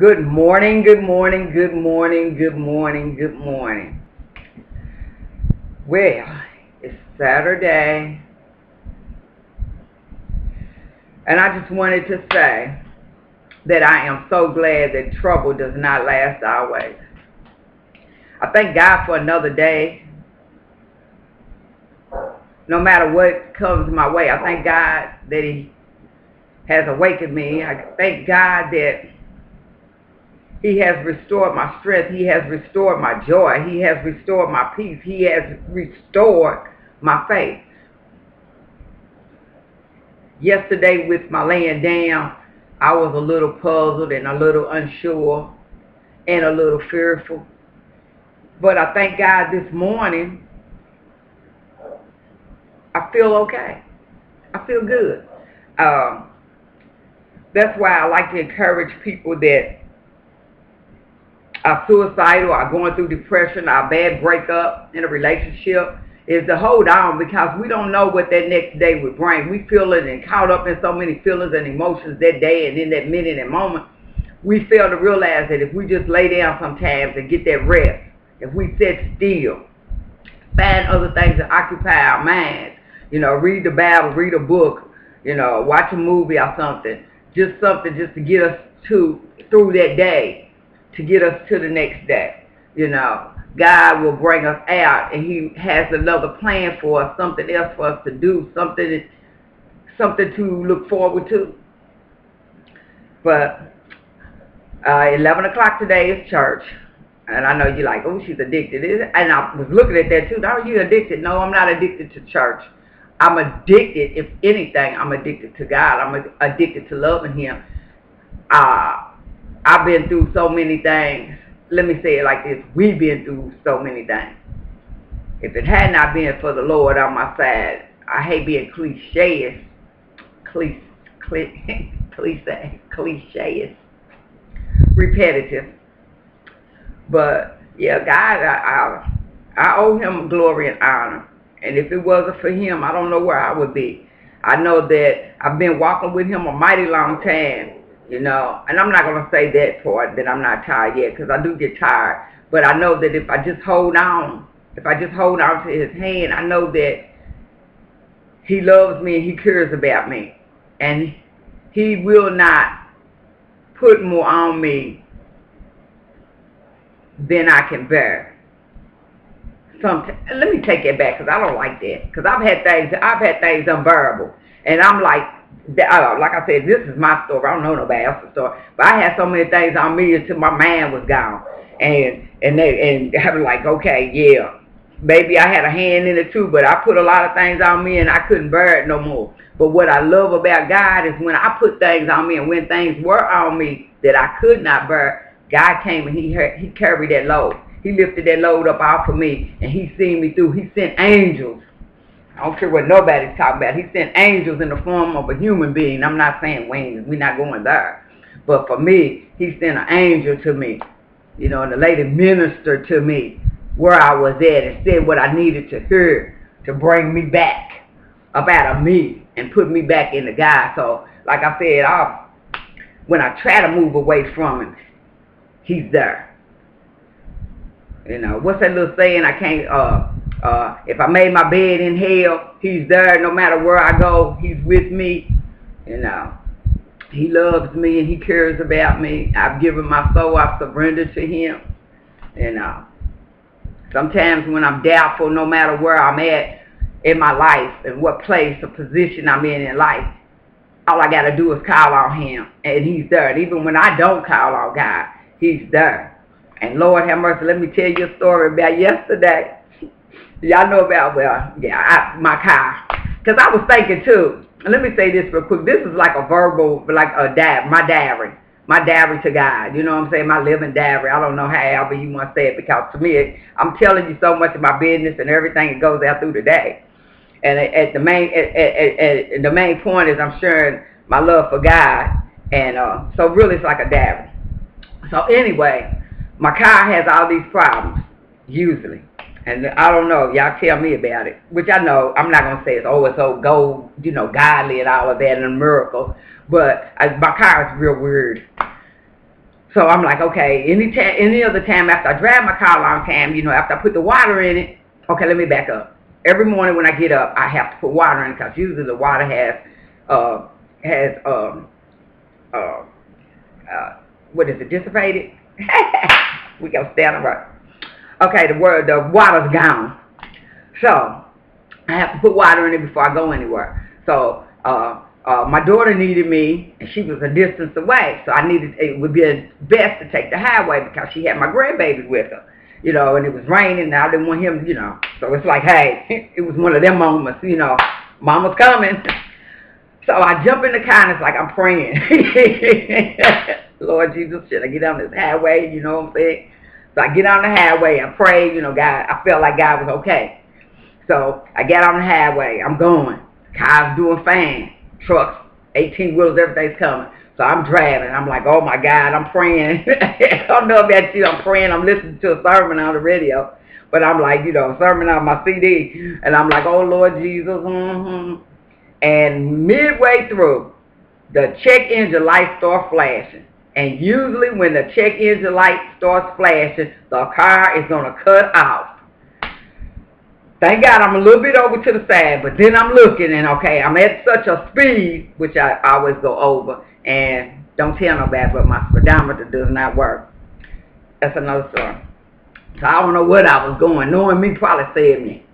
Good morning, good morning, good morning, good morning, good morning. Well, it's Saturday. And I just wanted to say that I am so glad that trouble does not last always. I thank God for another day. No matter what comes my way, I thank God that He has awakened me. I thank God that He has restored my strength. He has restored my joy. He has restored my peace. He has restored my faith. Yesterday with my laying down, I was a little puzzled and a little unsure and a little fearful. But I thank God this morning, I feel okay. I feel good. Um, that's why I like to encourage people that are suicidal, are going through depression, are bad breakup in a relationship, is to hold on because we don't know what that next day would bring. We feel it and caught up in so many feelings and emotions that day and in that minute and moment. We fail to realize that if we just lay down sometimes and get that rest, if we sit still, find other things to occupy our minds, you know, read the Bible, read a book, you know, watch a movie or something, just something just to get us to through that day, to get us to the next day, you know. God will bring us out and he has another plan for us, something else for us to do, something something to look forward to. But uh, 11 o'clock today is church. And I know you're like, oh, she's addicted. And I was looking at that too. Are you addicted? No, I'm not addicted to church. I'm addicted, if anything, I'm addicted to God. I'm addicted to loving him. Uh, I've been through so many things. Let me say it like this. We've been through so many things. If it had not been for the Lord on my side, I hate being cliche, cliche, cliche, cliche, repetitive. But yeah, God, I, I, I owe him glory and honor. And if it wasn't for him, I don't know where I would be. I know that I've been walking with him a mighty long time, you know. And I'm not going to say that part, that I'm not tired yet, because I do get tired. But I know that if I just hold on, if I just hold on to his hand, I know that he loves me and he cares about me. And he will not put more on me than I can bear. Some, let me take it back because I don't like that. Because I've had things, I've had things unbearable, and I'm like, like I said, this is my story. I don't know nobody else's story, but I had so many things on me until my man was gone, and and they and I was like, okay, yeah, maybe I had a hand in it too, but I put a lot of things on me and I couldn't bear it no more. But what I love about God is when I put things on me and when things were on me that I could not bear, God came and he he carried that load. He lifted that load up off of me and he seen me through. He sent angels. I don't care what nobody's talking about. He sent angels in the form of a human being. I'm not saying wings. We're not going there. But for me, he sent an angel to me. You know, and the lady ministered to me where I was at and said what I needed to hear to bring me back up out of me and put me back in the God. So, like I said, I, when I try to move away from him, he's there. You know, what's that little saying? I can't, uh, uh, if I made my bed in hell, he's there no matter where I go. He's with me. You know, he loves me and he cares about me. I've given my soul, I've surrendered to him. You know, sometimes when I'm doubtful, no matter where I'm at in my life and what place or position I'm in in life, all I got to do is call on him and he's there. And even when I don't call on God, he's there. And Lord have mercy, let me tell you a story about yesterday. Y'all know about, well, yeah, I, my car. Because I was thinking too, let me say this real quick. This is like a verbal, like a di- my diary. My diary to God. You know what I'm saying? My living diary. I don't know however you want to say it because to me, I'm telling you so much of my business and everything that goes out through the day. And at, at the main, at, at, at, the main point is I'm sharing my love for God. And uh, so really it's like a diary. So anyway, my car has all these problems, usually. And I don't know, y'all tell me about it. Which I know, I'm not going to say it's, it's so gold, you know, godly and all of that and miracle. But I, my car is real weird. So I'm like, okay, any time, any other time after I drive my car a long time, you know, after I put the water in it, okay, let me back up. Every morning when I get up, I have to put water in because usually the water has, uh, has, um, uh, uh, what is it, dissipated? we got to stand up. Okay, the word, the water's gone. So, I have to put water in it before I go anywhere. So, uh, uh, my daughter needed me, and she was a distance away, so I needed, it would be best to take the highway because she had my grandbaby with her, you know, and it was raining, and I didn't want him, you know, so it's like, hey, it was one of them moments, you know, mama's coming. So I jump in the car, and it's like I'm praying. Lord Jesus, should I get on this highway, you know what I'm saying? So I get on the highway, I pray, you know, God, I felt like God was okay. So I get on the highway, I'm going. Car's doing fine trucks, 18 wheels, everything's coming. So I'm driving. I'm like, oh my God, I'm praying. I don't know about you. I'm praying. I'm listening to a sermon on the radio. But I'm like, you know, a sermon on my CD. And I'm like, oh Lord Jesus. Mm-hmm. And midway through, the check engine light starts flashing. And usually when the check engine light starts flashing, the car is going to cut off. Thank God I'm a little bit over to the side, but then I'm looking and okay, I'm at such a speed, which I always go over, and don't tell nobody, but my speedometer does not work. That's another story. So I don't know what I was going. Knowing me probably saved me.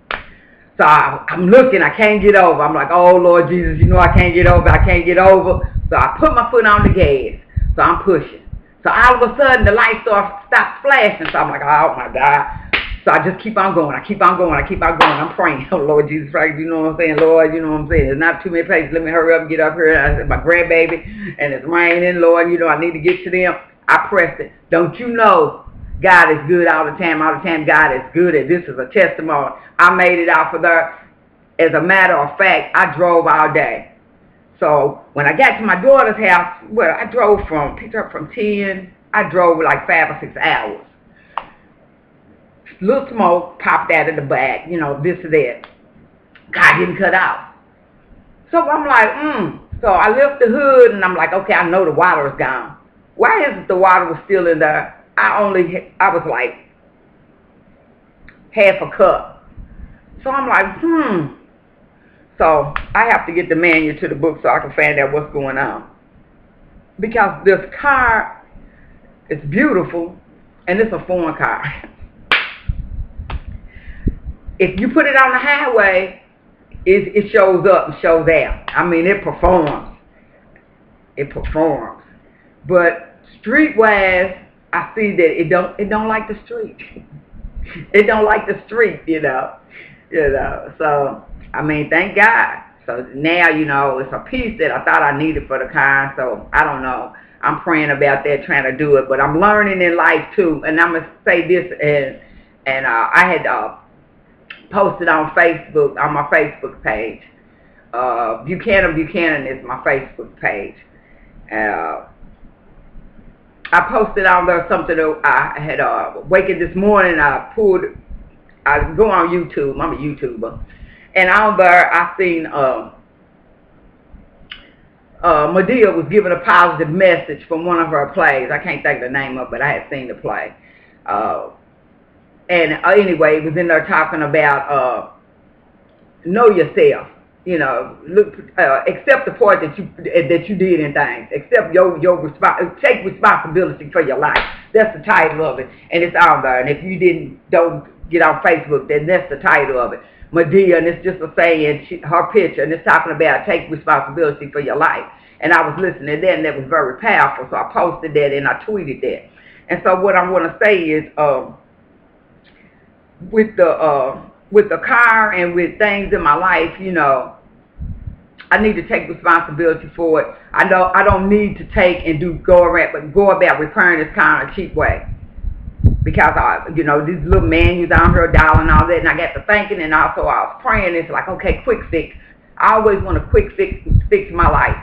So I, I'm looking, I can't get over. I'm like, oh Lord Jesus, you know I can't get over, I can't get over. So I put my foot on the gas. So I'm pushing. So all of a sudden the light starts stops flashing. So I'm like, oh my God. So I just keep on going. I keep on going. I keep on going. I'm praying. Oh, Lord Jesus Christ, you know what I'm saying? Lord, you know what I'm saying? There's not too many places. Let me hurry up and get up here. I said, my grandbaby, and it's raining. Lord, you know, I need to get to them. I pressed it. Don't you know God is good all the time? All the time, God is good. And this is a testimony. I made it out for there. As a matter of fact, I drove all day. So when I got to my daughter's house, well, I drove from, picked her up from 10. I drove like five or six hours little smoke popped out of the back, you know, this or that. God didn't cut out. So I'm like, hmm. So I lift the hood and I'm like, okay, I know the water is gone. Why is the water was still in there? I only, I was like half a cup. So I'm like, hmm. So I have to get the manual to the book so I can find out what's going on. Because this car is beautiful and it's a foreign car. if you put it on the highway, it, it shows up and shows out. I mean, it performs. It performs. But streetwise, I see that it don't it don't like the street. it don't like the street, you know. You know. So I mean, thank God. So now, you know, it's a piece that I thought I needed for the car. So I don't know. I'm praying about that, trying to do it. But I'm learning in life too. And I'm gonna say this, and and uh, I had uh, posted on Facebook, on my Facebook page. Uh, Buchanan Buchanan is my Facebook page. Uh, I posted on there something that I had uh, waking this morning. I pulled, I go on YouTube. I'm a YouTuber, and there I seen uh, uh, Madea was giving a positive message from one of her plays. I can't think of the name of it, but I had seen the play. Uh, and uh, anyway, it was in there talking about uh, know yourself. You know, look, uh, accept the part that you that you did in things. Accept your your resp- take responsibility for your life. That's the title of it, and it's on there. And if you didn't don't get on Facebook, then that's the title of it. Madea, and it's just a saying, she, her picture, and it's talking about take responsibility for your life. And I was listening then, and that was very powerful. So I posted that and I tweeted that. And so what I want to say is, um, with the uh, with the car and with things in my life, you know, I need to take responsibility for it. I know I don't need to take and do go around, but go about repairing this car in a cheap way. Because I, you know, these little manuals on her dollar and all that, and I got to thinking, and also I was praying. It's like, okay, quick fix. I always want a quick fix, fix my life,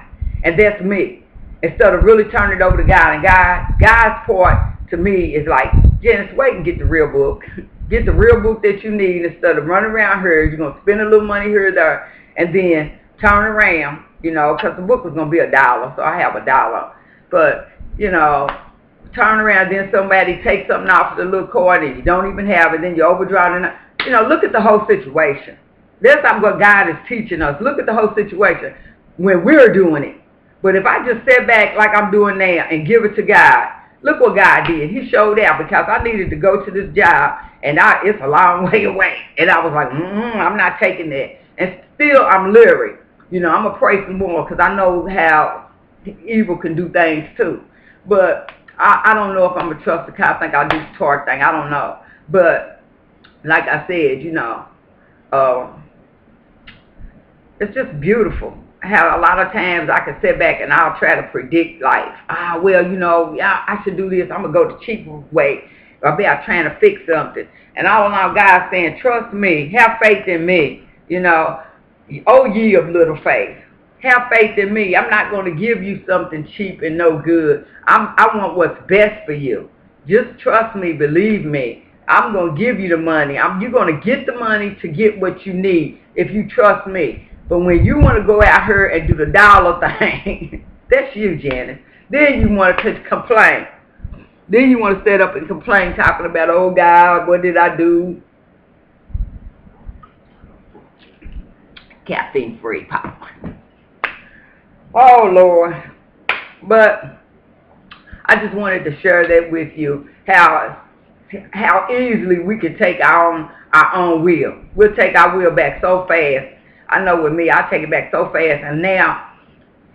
and that's me. Instead of really turning it over to God, and God, God's part to me is like, Janice, wait and get the real book. Get the real book that you need instead of running around here. You're to spend a little money here or there and then turn around, you know, because the book was to be a dollar, so I have a dollar. But, you know, turn around, then somebody takes something off of the little cord and you don't even have it, then you overdraw it. You know, look at the whole situation. That's what God is teaching us. Look at the whole situation when we're doing it. But if I just sit back like I'm doing now and give it to God, look what God did. He showed out because I needed to go to this job and I, it's a long way away. And I was like, mm I'm not taking that. And still I'm leery. You know, I'm going to pray some more because I know how evil can do things too. But I, I don't know if I'm going to trust the guy. I think I'll do the tort thing. I don't know. But like I said, you know, uh, it's just beautiful. How a lot of times I can sit back and I'll try to predict life. Ah, well, you know, yeah, I should do this. I'm gonna go the cheaper way. I'll be out trying to fix something. And all along God saying, trust me, have faith in me. You know, oh ye of little faith. Have faith in me. I'm not going to give you something cheap and no good. I'm, I want what's best for you. Just trust me, believe me. I'm going to give you the money. I'm, you're going to get the money to get what you need if you trust me. But when you want to go out here and do the dollar thing, that's you, Janice. Then you want to complain. Then you want to stand up and complain talking about, oh God, what did I do? Caffeine free pop. Oh Lord. But I just wanted to share that with you how how easily we can take our own our own will. We'll take our will back so fast I know with me, I take it back so fast. And now,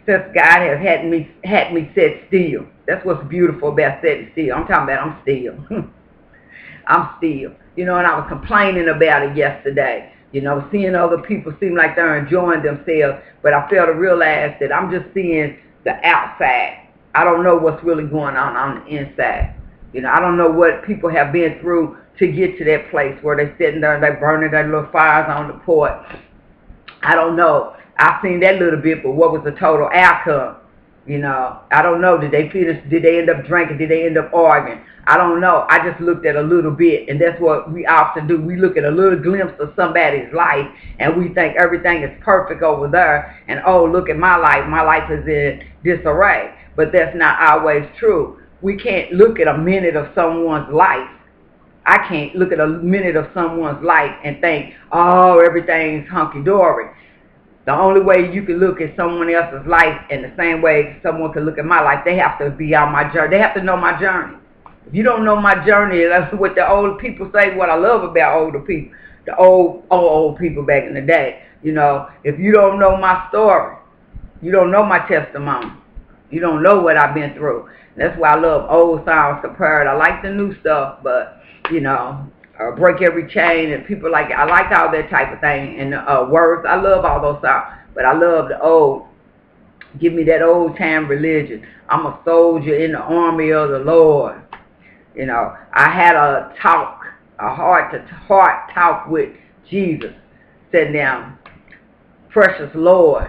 since God has had me had me set still, that's what's beautiful about sitting still. I'm talking about I'm still. I'm still. You know, and I was complaining about it yesterday. You know, seeing other people seem like they're enjoying themselves, but I fail to realize that I'm just seeing the outside. I don't know what's really going on on the inside. You know, I don't know what people have been through to get to that place where they're sitting there and they're burning their little fires on the porch I don't know. I've seen that little bit, but what was the total outcome? You know, I don't know. Did they finish? Did they end up drinking? Did they end up arguing? I don't know. I just looked at a little bit, and that's what we often do. We look at a little glimpse of somebody's life, and we think everything is perfect over there. And oh, look at my life. My life is in disarray. But that's not always true. We can't look at a minute of someone's life I can't look at a minute of someone's life and think, oh, everything's hunky-dory. The only way you can look at someone else's life in the same way someone can look at my life, they have to be on my journey. They have to know my journey. If you don't know my journey, that's what the old people say, what I love about older people, the old, old, old people back in the day. You know, if you don't know my story, you don't know my testimony. You don't know what I've been through. That's why I love old songs compared. I like the new stuff, but you know, uh, break every chain and people like I like all that type of thing and uh, words. I love all those songs, but I love the old. Give me that old time religion. I'm a soldier in the army of the Lord. You know, I had a talk, a heart to heart talk with Jesus, sitting down. Precious Lord,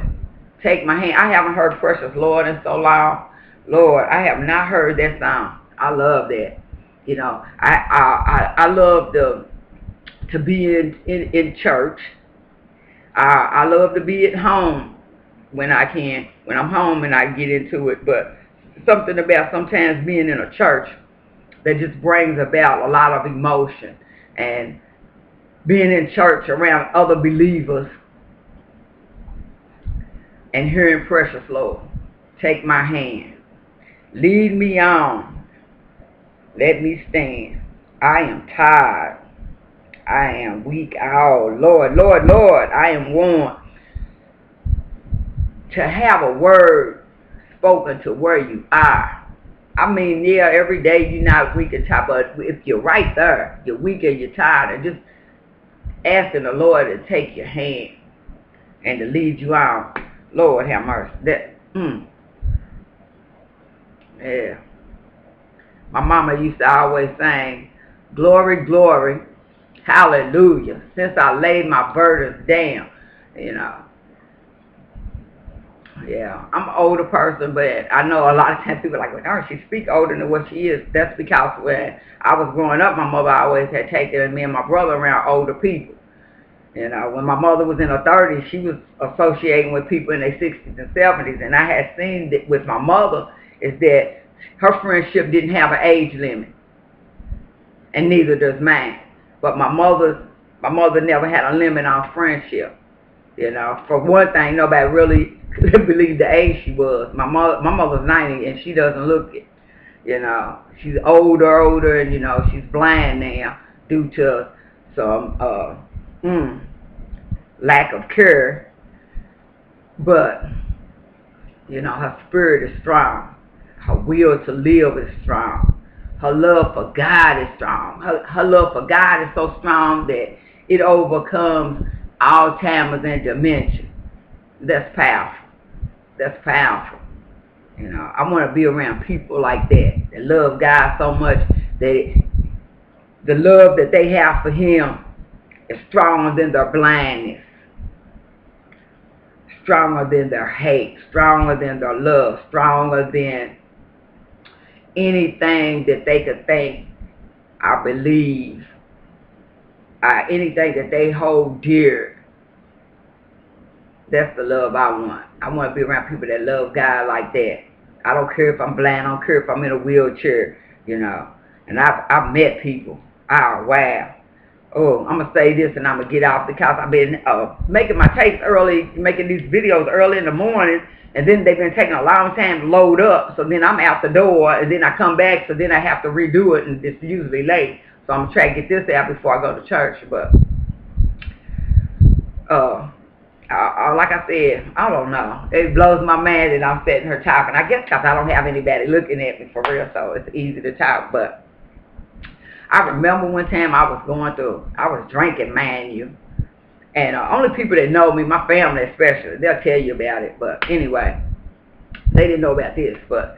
take my hand. I haven't heard Precious Lord in so long. Lord, I have not heard that song. I love that. You know, I I I, love to to be in in, in church. I I love to be at home when I can, when I'm home and I get into it. But something about sometimes being in a church that just brings about a lot of emotion and being in church around other believers and hearing precious Lord, take my hand, lead me on let me stand. I am tired. I am weak. Oh, Lord, Lord, Lord, I am worn. To have a word spoken to where you are. I mean, yeah, every day you're not weak and tired, but if you're right there, you're weak and you're tired, and just asking the Lord to take your hand and to lead you out. Lord have mercy. That, mm. Yeah. My mama used to always sing, glory, glory, hallelujah, since I laid my burdens down, you know. Yeah, I'm an older person, but I know a lot of times people are like, well, she speak older than what she is. That's because when I was growing up, my mother always had taken me and my brother around older people. You know, when my mother was in her 30s, she was associating with people in their 60s and 70s, and I had seen that with my mother is that her friendship didn't have an age limit. And neither does mine. But my mother, my mother never had a limit on friendship. You know, for one thing, nobody really could believe the age she was. My mother, my mother's 90 and she doesn't look it. You know, she's older, older, and you know she's blind now due to some uh, mm, lack of care. But you know, her spirit is strong. Her will to live is strong. Her love for God is strong. Her, her love for God is so strong that it overcomes Alzheimer's and dementia. That's powerful. That's powerful. You know, I want to be around people like that that love God so much that it, the love that they have for Him is stronger than their blindness, stronger than their hate, stronger than their love, stronger than anything that they could think or believe, uh, anything that they hold dear. That's the love I want. I want to be around people that love God like that. I don't care if I'm blind. I don't care if I'm in a wheelchair, you know. And I've, I've met people. Oh, wow. Oh, I'm going to say this and I'm going to get off the because I've been uh, making my tapes early, making these videos early in the morning, and then they've been taking a long time to load up. So then I'm out the door, and then I come back, so then I have to redo it, and it's usually late. So I'm going to try to get this out before I go to church. But, uh, uh, like I said, I don't know. It blows my mind that I'm sitting here talking. I guess because I don't have anybody looking at me for real, so it's easy to talk. But I remember one time I was going through, I was drinking, man, you. And uh, only people that know me, my family especially, they'll tell you about it. But anyway, they didn't know about this. But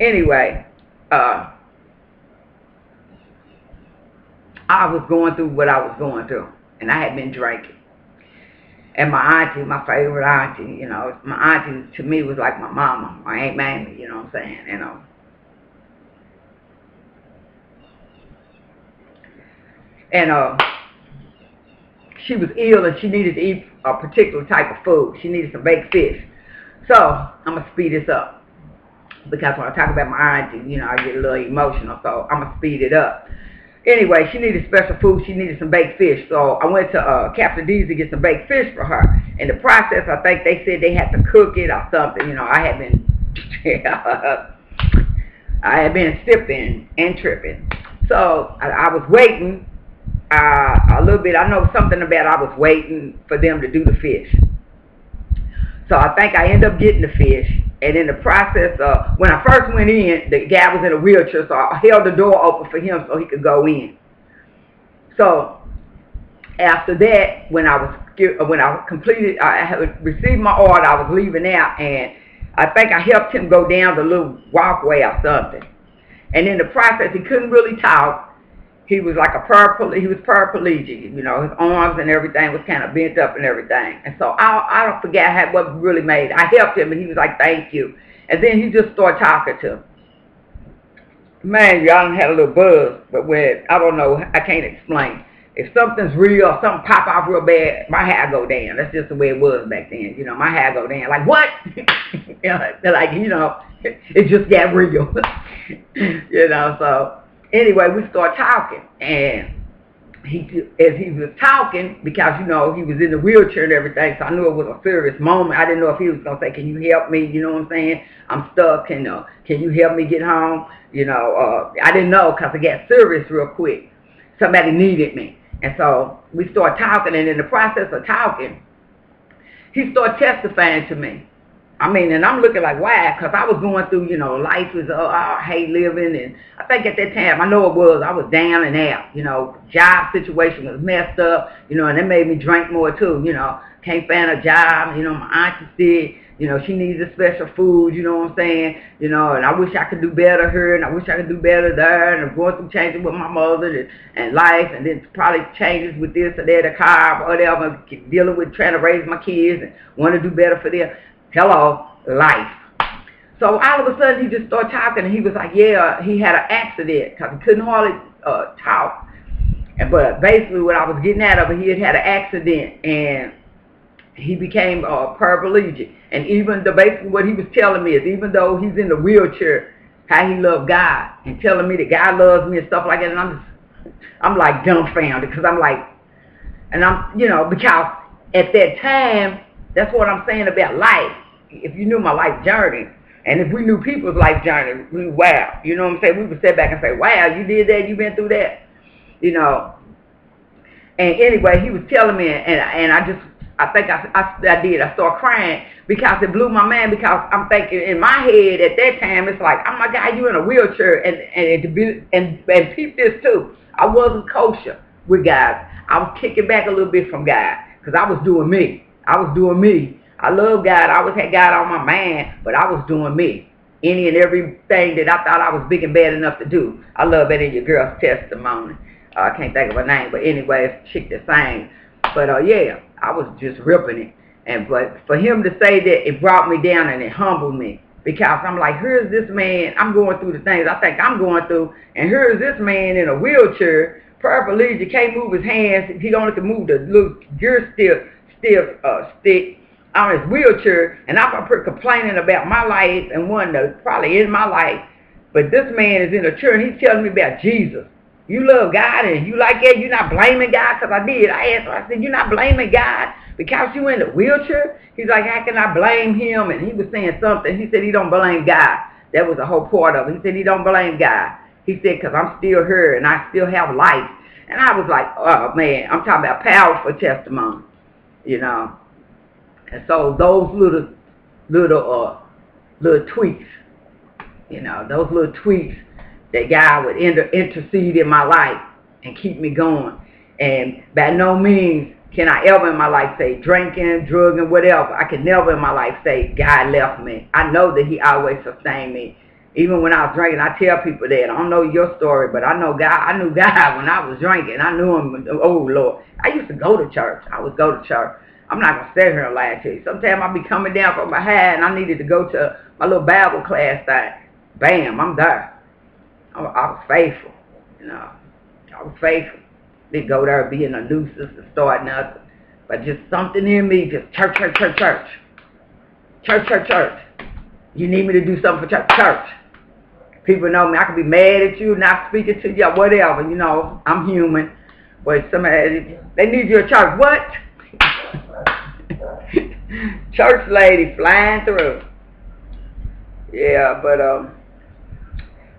anyway, uh, I was going through what I was going through. And I had been drinking. And my auntie, my favorite auntie, you know, my auntie to me was like my mama, my Aunt Mamie, you know what I'm saying, you know. And uh, she was ill and she needed to eat a particular type of food. She needed some baked fish. So I'm gonna speed this up because when I talk about my auntie, you know, I get a little emotional. So I'm gonna speed it up anyway, she needed special food. She needed some baked fish. So I went to uh, Captain D's to get some baked fish for her. In the process, I think they said they had to cook it or something. You know, I had been, I had been sipping and tripping. So I, I was waiting uh, a little bit. I know something about I was waiting for them to do the fish. So I think I ended up getting the fish. And in the process, uh, when I first went in, the guy was in a wheelchair, so I held the door open for him so he could go in. So after that, when I was when I completed, I had received my order. I was leaving out, and I think I helped him go down the little walkway or something. And in the process, he couldn't really talk he was like a paraplegic, he was paraplegic, you know, his arms and everything was kind of bent up and everything. And so I, I don't forget how, what really made, I helped him and he was like, thank you. And then he just started talking to him. Man, y'all had a little buzz, but when, I don't know, I can't explain. If something's real, something pop off real bad, my hair go down. That's just the way it was back then. You know, my hair go down. Like, what? you know, like, you know, it just got real. you know, so anyway, we start talking, and he, as he was talking, because you know he was in the wheelchair and everything, so I knew it was a serious moment. I didn't know if he was gonna say, "Can you help me?" You know what I'm saying? I'm stuck. Can uh, can you help me get home? You know, uh, I didn't know because it got serious real quick. Somebody needed me, and so we start talking, and in the process of talking, he started testifying to me. I mean, and I'm looking like, why? Because I was going through, you know, life was, oh, I hate living. And I think at that time, I know it was, I was down and out. You know, job situation was messed up, you know, and it made me drink more too, you know. Can't find a job, you know, my auntie said, you know, she needs a special food, you know what I'm saying? You know, and I wish I could do better here, and I wish I could do better there, and I'm going through changes with my mother and, and life, and then probably changes with this or that, a car, or whatever, dealing with trying to raise my kids and want to do better for them. Hello, life. So all of a sudden he just started talking and he was like, yeah, he had an accident because he couldn't hardly uh, talk. And, but basically what I was getting at of it, he had had an accident and he became uh, paraplegic. And even the basically what he was telling me is even though he's in the wheelchair, how he loved God and telling me that God loves me and stuff like that. And I'm just, I'm like dumbfounded because I'm like, and I'm, you know, because at that time, that's what I'm saying about life. If you knew my life journey, and if we knew people's life journey, we wow, you know what I'm saying? We would sit back and say, wow, you did that, you been through that, you know. And anyway, he was telling me, and and I just, I think I, I, I did. I started crying because it blew my mind because I'm thinking in my head at that time, it's like, oh my God, you in a wheelchair, and and and and, and peep this too. I wasn't kosher with God. I was kicking back a little bit from God because I was doing me. I was doing me. I love God. I always had God on my mind, but I was doing me. Any and everything that I thought I was big and bad enough to do. I love that in your girl's testimony. Uh, I can't think of her name, but anyway, chick that sang. But uh, yeah, I was just ripping it. And but for him to say that, it brought me down and it humbled me because I'm like, here's this man. I'm going through the things I think I'm going through, and here's this man in a wheelchair, paraplegic, can't move his hands. He only can move the little gear stick, stiff uh, stick on his wheelchair, and I'm complaining about my life and one that probably in my life. But this man is in a chair, and he's telling me about Jesus. You love God, and you like that. You're not blaming God, because I did. I asked him, I said, you're not blaming God because you in the wheelchair? He's like, how can I blame him? And he was saying something. He said he don't blame God. That was the whole part of it. He said he don't blame God. He said, because I'm still here, and I still have life. And I was like, oh, man, I'm talking about powerful testimony, you know. And so those little, little, uh, little tweaks, you know, those little tweaks that God would inter intercede in my life and keep me going. And by no means can I ever in my life say drinking, drugging, whatever. I can never in my life say God left me. I know that he always sustained me. Even when I was drinking, I tell people that. I don't know your story, but I know God. I knew God when I was drinking. I knew him. Oh, Lord. I used to go to church. I would go to church. I'm not going to sit here and lie to you. Sometimes I'll be coming down from my high and I needed to go to my little Bible class thing. Bam, I'm there. I, I was faithful. You know, I was faithful. They go there being a nuisance to start nothing. But just something in me, just church, church, church, church. Church, church, church. You need me to do something for church, church. People know me. I could be mad at you, not speaking to you, whatever. You know, I'm human. But somebody, they need you at church. What? Church lady flying through. Yeah, but um,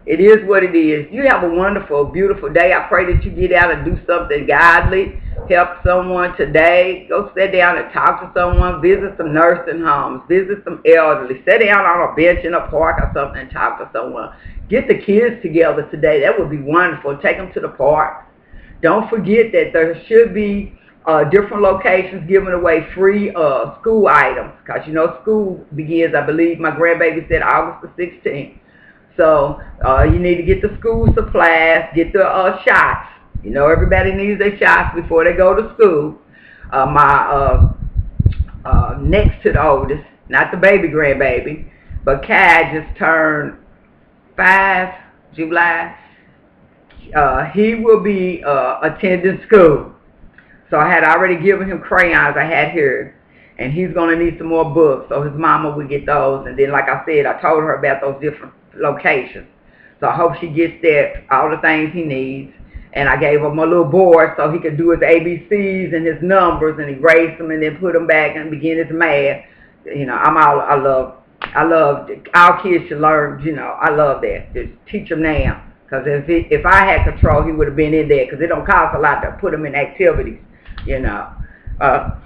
it is what it is. You have a wonderful, beautiful day. I pray that you get out and do something godly. Help someone today. Go sit down and talk to someone. Visit some nursing homes. Visit some elderly. Sit down on a bench in a park or something and talk to someone. Get the kids together today. That would be wonderful. Take them to the park. Don't forget that there should be uh, different locations giving away free uh, school items because you know school begins, I believe my grandbaby said August the 16th. So uh, you need to get the school supplies, get the uh, shots. You know everybody needs their shots before they go to school. Uh, my uh, uh, next to the oldest, not the baby grandbaby, but Kai just turned five July. Uh, he will be uh, attending school. So I had already given him crayons I had here. And he's going to need some more books. So his mama would get those. And then, like I said, I told her about those different locations. So I hope she gets there, all the things he needs. And I gave him a little board so he could do his ABCs and his numbers and erase them and then put them back and begin his math. You know, I'm all, I love, I love, our kids should learn, you know, I love that. Just teach them now. Because if, if I had control, he would have been in there because it don't cost a lot to put them in activities you know. Uh,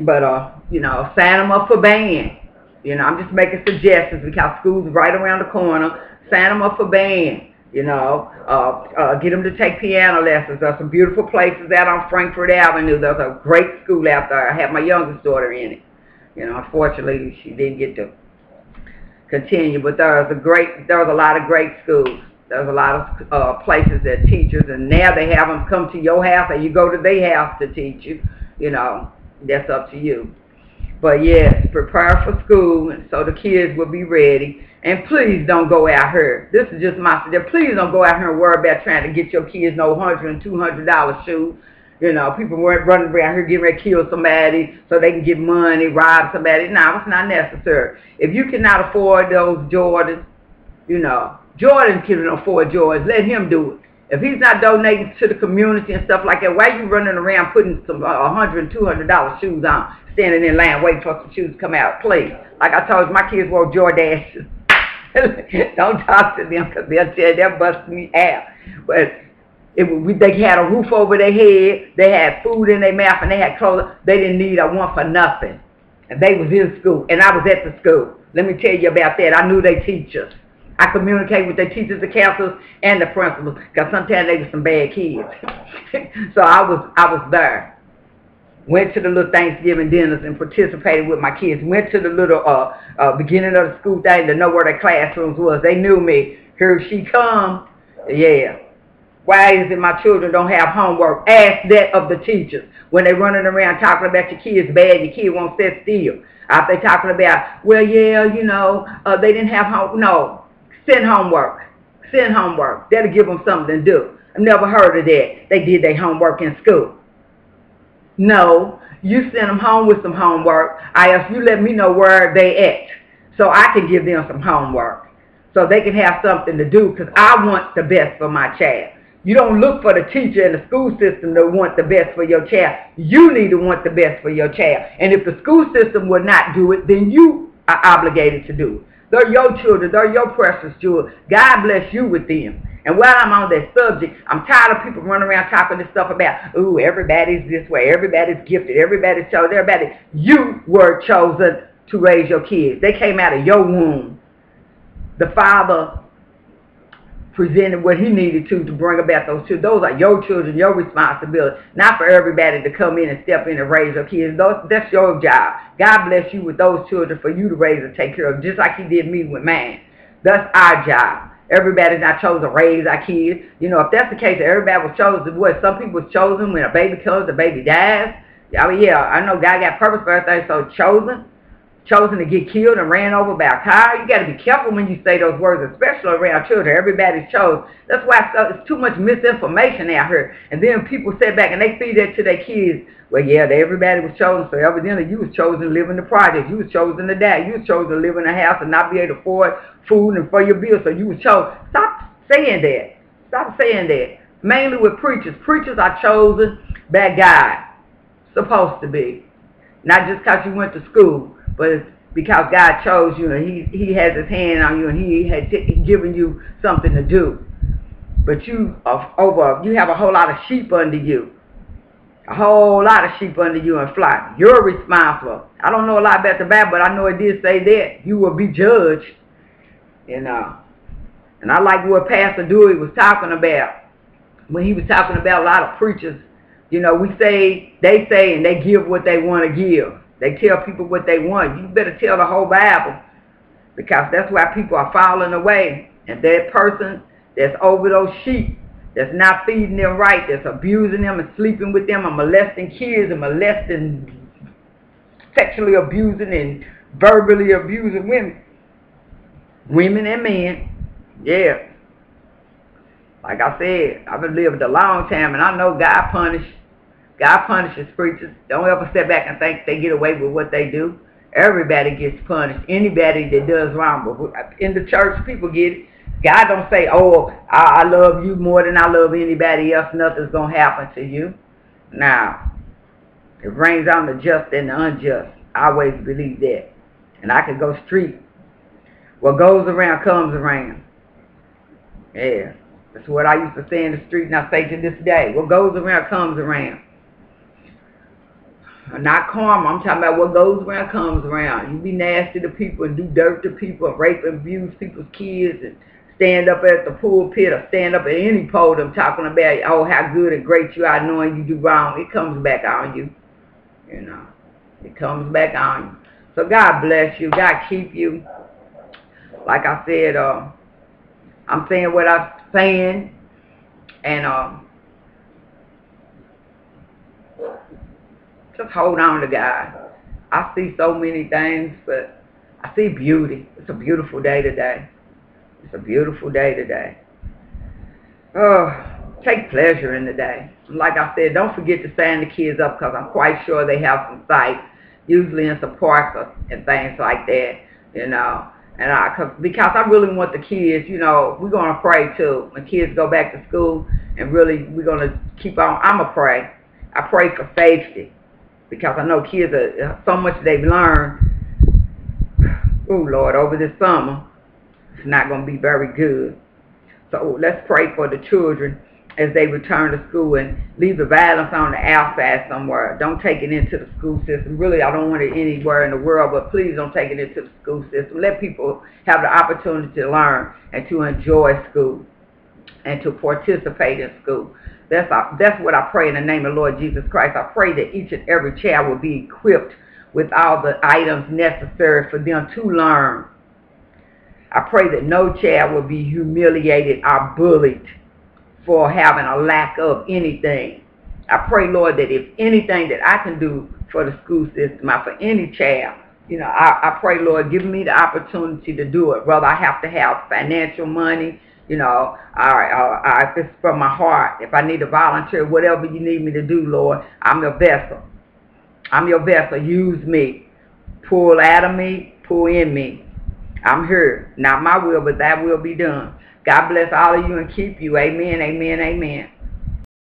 but, uh, you know, sign them up for band. You know, I'm just making suggestions because school's right around the corner. Sign them up for band. You know, uh, uh, get them to take piano lessons. There's some beautiful places out on Frankford Avenue. There's a great school out there. I have my youngest daughter in it. You know, unfortunately, she didn't get to continue, but there's a great, there's a lot of great schools. There's a lot of uh, places that teachers, and now they have them come to your house, and you go to their house to teach you. You know, that's up to you. But yes, prepare for school so the kids will be ready. And please don't go out here. This is just my suggestion. Please don't go out here and worry about trying to get your kids no hundred and two hundred dollar shoes. You know, people weren't running around here getting ready to kill somebody so they can get money, rob somebody. No, it's not necessary. If you cannot afford those Jordans, you know, Jordan can afford George. Let him do it. If he's not donating to the community and stuff like that, why are you running around putting some uh, $100 $200 shoes on, standing in line waiting for some shoes to come out? Please. Like I told you, my kids wore Jordaches. Don't talk to them because they'll tell they'll bust me out. But it, we, they had a roof over their head, they had food in their mouth, and they had clothes. They didn't need a one for nothing. And they was in school, and I was at the school. Let me tell you about that. I knew they teachers. I communicate with their teachers, the counselors, and the principals, because sometimes they were some bad kids. so I was I was there. Went to the little Thanksgiving dinners and participated with my kids. Went to the little uh, uh, beginning of the school thing to know where their classrooms was. They knew me. Here she come. Yeah. Why is it my children don't have homework? Ask that of the teachers. When they're running around talking about your kids bad, your kid won't sit still. If they talking about, well, yeah, you know, uh, they didn't have home. No, send homework. Send homework. That'll give them something to do. I've never heard of that. They did their homework in school. No, you send them home with some homework. I ask you let me know where they at so I can give them some homework so they can have something to do because I want the best for my child. You don't look for the teacher in the school system to want the best for your child. You need to want the best for your child. And if the school system will not do it, then you are obligated to do it. They're your children. They're your precious children. God bless you with them. And while I'm on that subject, I'm tired of people running around talking this stuff about, ooh, everybody's this way, everybody's gifted, everybody's chosen, everybody. You were chosen to raise your kids. They came out of your womb. The Father presented what he needed to to bring about those children. Those are your children, your responsibility, not for everybody to come in and step in and raise your kids. Those, that's your job. God bless you with those children for you to raise and take care of, just like he did me with mine. That's our job. Everybody's not chosen to raise our kids. You know, if that's the case, everybody was chosen. What some people was chosen when a baby comes, the baby dies. I mean, yeah, I know God got purpose for everything, so chosen chosen to get killed and ran over by a car. You got to be careful when you say those words, especially around children. Everybody's chosen. That's why uh, it's too much misinformation out here. And then people sit back and they feed that to their kids. Well, yeah, everybody was chosen, so evidently you was chosen to live in the project. You was chosen to die. You was chosen to live in a house and not be able to afford food and for your bills, so you was chosen. Stop saying that. Stop saying that. Mainly with preachers. Preachers are chosen by God. Supposed to be. Not just because you went to school but it's because God chose you and he, he has his hand on you and he had given you something to do. But you are over, you have a whole lot of sheep under you. A whole lot of sheep under you and flock. You're responsible. I don't know a lot about the Bible, but I know it did say that. You will be judged. You uh, know. And I like what Pastor Dewey was talking about. When he was talking about a lot of preachers. You know, we say, they say, and they give what they want to give. They tell people what they want. You better tell the whole Bible because that's why people are falling away. And that person that's over those sheep, that's not feeding them right, that's abusing them and sleeping with them and molesting kids and molesting, sexually abusing and verbally abusing women. Women and men. Yeah. Like I said, I've been living a long time and I know God punished God punishes preachers. Don't ever step back and think they get away with what they do. Everybody gets punished. Anybody that does wrong. But in the church, people get it. God don't say, oh, I, I love you more than I love anybody else. Nothing's going to happen to you. Now, it rains on the just and the unjust. I always believe that. And I could go street. What goes around comes around. Yeah. That's what I used to say in the street and I say to this day. What goes around comes around. Not karma. I'm talking about what goes around comes around. You be nasty to people and do dirt to people and rape and abuse people's kids and stand up at the pulpit or stand up at any podium talking about, oh, how good and great you are knowing you do wrong. It comes back on you. You know. It comes back on you. So God bless you. God keep you. Like I said, uh, I'm saying what I'm saying. And uh, Just hold on to God. I see so many things, but I see beauty. It's a beautiful day today. It's a beautiful day today. Oh, take pleasure in the day. Like I said, don't forget to sign the kids up because I'm quite sure they have some sites, usually in some parks and things like that, you know. And I, cause, because I really want the kids, you know, we're going to pray too. When kids go back to school and really we're going to keep on, I'm going to pray. I pray for safety because I know kids are, uh, so much they've learned, oh Lord, over this summer, it's not going to be very good. So oh, let's pray for the children as they return to school and leave the violence on the outside somewhere. Don't take it into the school system. Really, I don't want it anywhere in the world, but please don't take it into the school system. Let people have the opportunity to learn and to enjoy school and to participate in school. That's, uh, that's what I pray in the name of Lord Jesus Christ. I pray that each and every child will be equipped with all the items necessary for them to learn. I pray that no child will be humiliated or bullied for having a lack of anything. I pray, Lord, that if anything that I can do for the school system or for any child, you know, I, I pray, Lord, give me the opportunity to do it. Whether I have to have financial money, you know, I, I, I, if it's from my heart, if I need to volunteer, whatever you need me to do, Lord, I'm your vessel. I'm your vessel. Use me. Pull out of me, pull in me. I'm here. Not my will, but that will be done. God bless all of you and keep you. Amen, amen, amen.